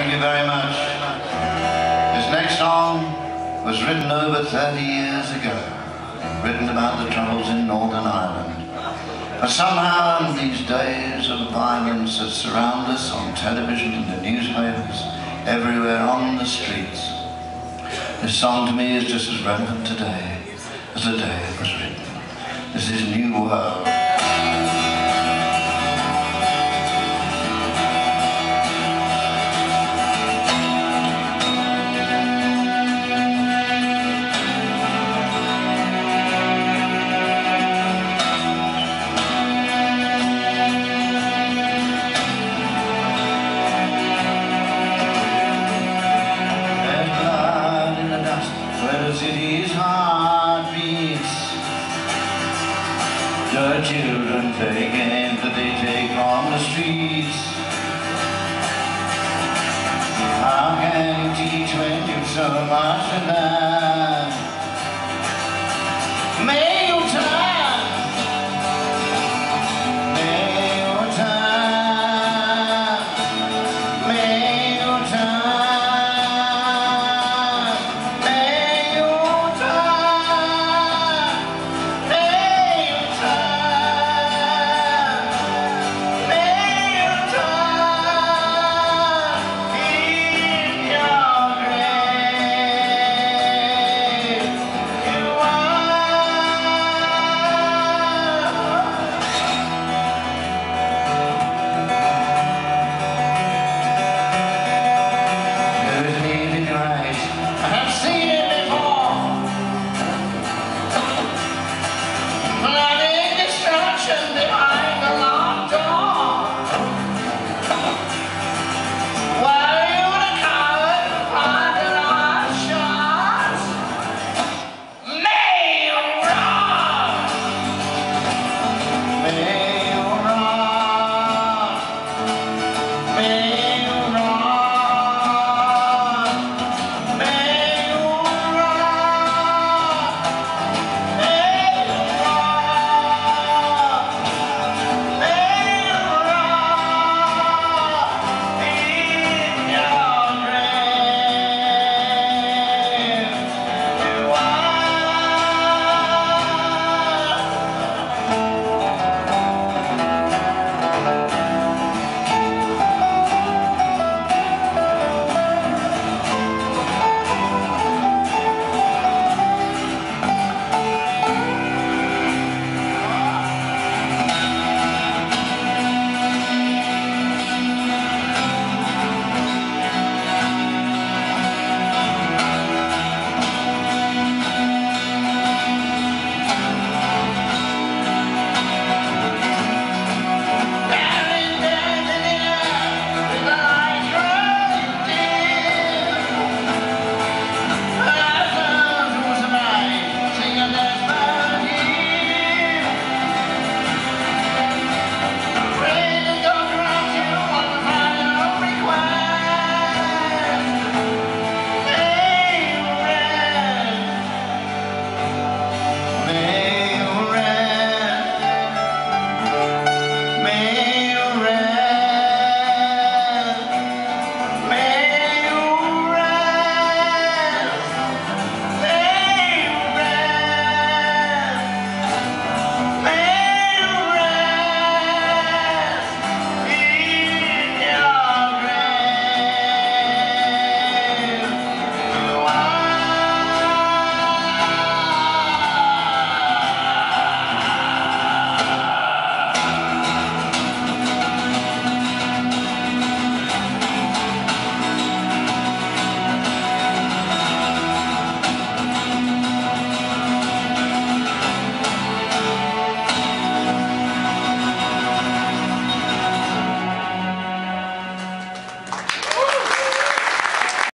Thank you very much. This next song was written over 30 years ago, written about the troubles in Northern Ireland. But somehow in these days of violence that surround us on television, in the newspapers, everywhere on the streets, this song to me is just as relevant today as the day it was written. This is New World. City's heart beats. The children games that they take from the streets. How can you teach when you've so much to learn? Maybe